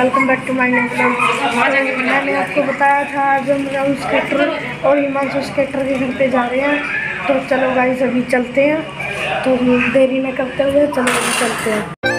Welcome back to my new मैंने आपको बताया था, आज हम राहुल स्केटर और हिमांशु स्केटर के घर पे जा रहे हैं। तो चलो गाइस अभी चलते हैं। तो देरी न करते हुए चलो अभी चलते हैं।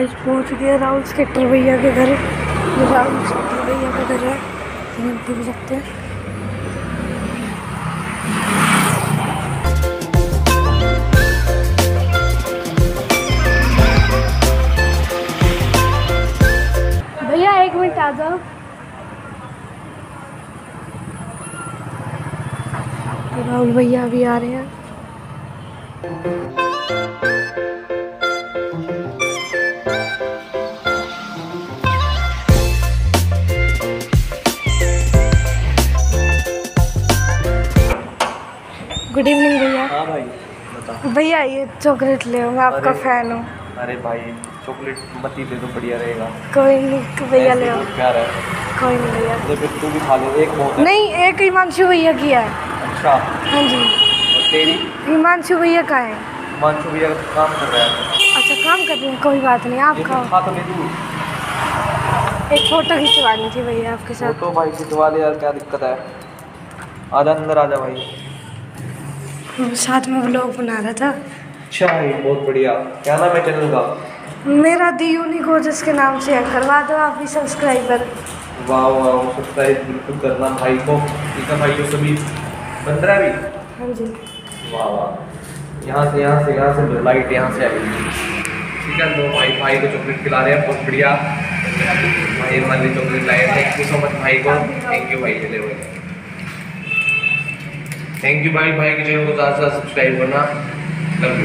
गाइस पहुँच गए राहुल स्केटर भैया के घर। ये राहुल स्केटर भैया का घर है। यहाँ देख सकते हैं। भैया एक मिनट आ जाओ। तो राहुल भैया अभी आ रहे हैं। गुड इवनिंग भैया। हाँ भाई बता भैया ये चॉकलेट ले मैं आपका फ़ैन हूँ। अरे भाई चॉकलेट मत ही दे दो बढ़िया रहेगा। कोई नहीं भैया ले बहुत प्यार है। कोई नहीं भैया। तो फिर तू भी खा ले एक बहुत नहीं एक हिमांशु भैया की है। अच्छा। हाँ जी। और तेरी? हिमांशु भैया का है। मानसू भैया का काम कर रहा है। अच्छा काम कर रहे हैं कोई बात नहीं आप तो खाओ। खा तो ले तू। एक फ़ोटो खिंचवानी थी भैया आपके साथ। तो भाई खिंचवा ले यार क्या दिक्कत है। आजा अंदर आजा भाई। साथ में व्लॉग बना रहा था। अच्छा भाई बहुत बढ़िया। क्या नाम है चैनल का? मेरा दी यूनिकोजस के नाम से है करवा दो आप भी सब्सक्राइबर। वाह वाह सब्सक्राइब बिल्कुल करना भाई को। ठीक भाई को सभी बन रहा है अभी? हाँ जी। वाह वाह। यहाँ से यहाँ से यहाँ से लाइट यहाँ से आई ठीक है दो भाई भाई को चॉकलेट खिला रहे हैं बहुत बढ़िया। भाई हमारे चॉकलेट लाए थैंक यू सो मच भाई को। थैंक यू भाई चले हुए। थैंक यू भाई भाई के चैनल को ज़्यादा से ज़्यादा सब्सक्राइब करना लव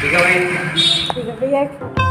ठीक है भाई ठीक है भैया